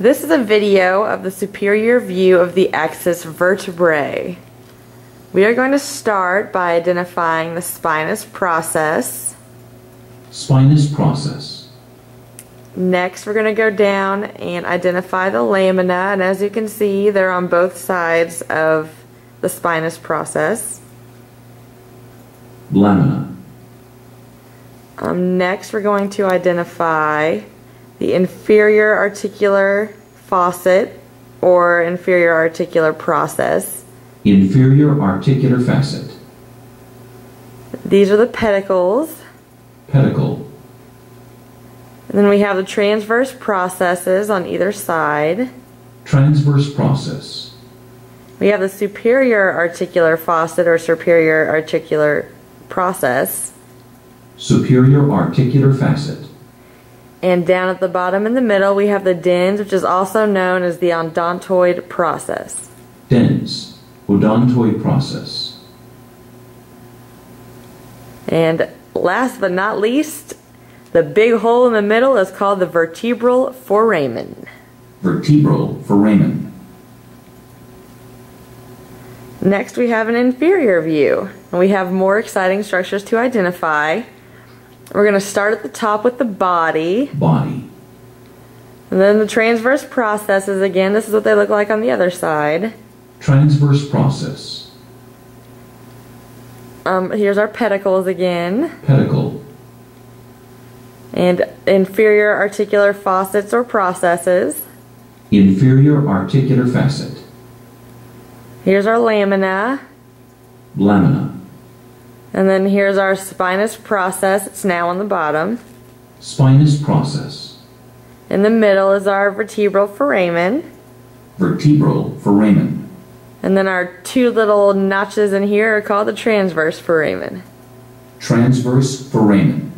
This is a video of the superior view of the axis vertebrae. We are going to start by identifying the spinous process. Spinous process. Next, we're going to go down and identify the lamina, and as you can see, they're on both sides of the spinous process. Lamina. Um, next, we're going to identify the inferior articular facet or inferior articular process. Inferior articular facet. These are the pedicles. Pedicle. And then we have the transverse processes on either side. Transverse process. We have the superior articular facet or superior articular process. Superior articular facet. And down at the bottom in the middle, we have the dens, which is also known as the odontoid process. Dens. Odontoid process. And last but not least, the big hole in the middle is called the vertebral foramen. Vertebral foramen. Next, we have an inferior view. And we have more exciting structures to identify. We're going to start at the top with the body. Body. And then the transverse processes again. This is what they look like on the other side. Transverse process. Um, here's our pedicles again. Pedicle. And inferior articular facets or processes. Inferior articular facet. Here's our lamina. Lamina. And then here's our spinous process. It's now on the bottom. Spinous process. In the middle is our vertebral foramen. Vertebral foramen. And then our two little notches in here are called the transverse foramen. Transverse foramen.